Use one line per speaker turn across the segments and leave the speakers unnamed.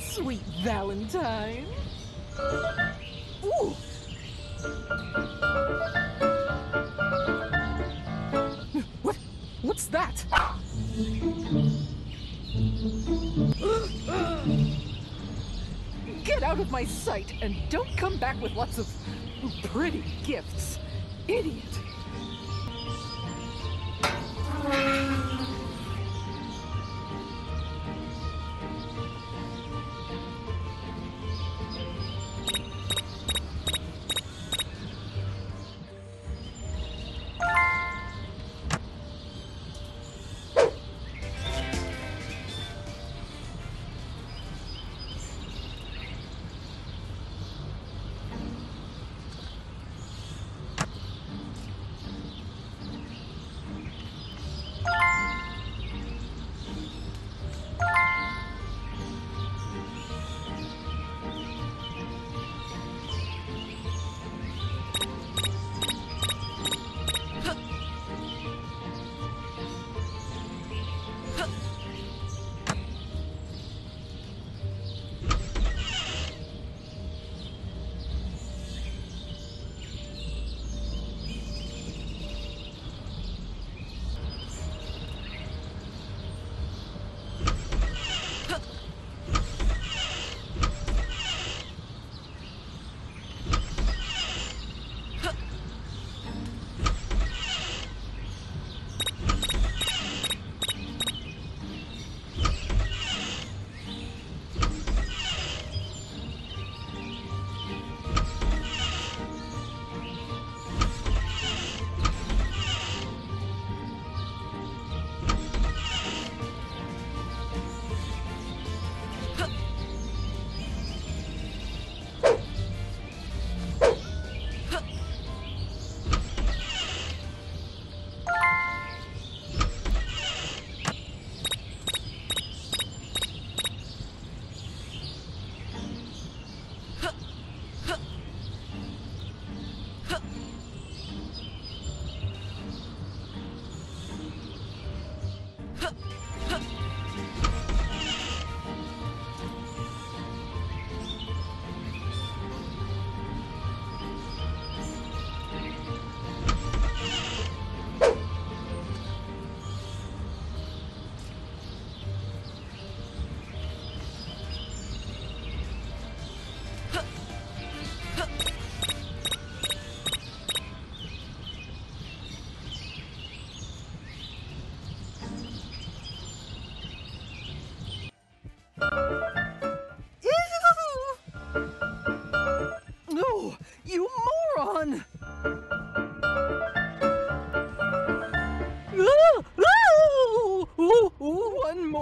Sweet Valentine. Ooh. What? What's that? Get out of my sight and don't come back with lots of pretty gifts. Idiot.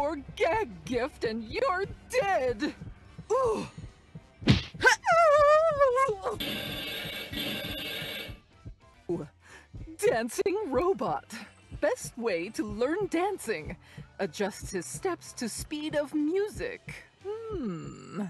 More gag gift and you're dead! Ooh. Dancing robot. Best way to learn dancing. Adjusts his steps to speed of music. Hmm.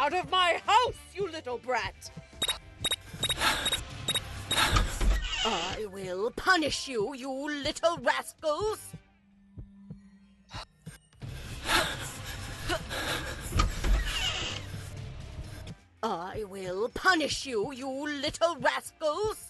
Out of my house, you little brat! I will punish you, you little rascals! I will punish you, you little rascals!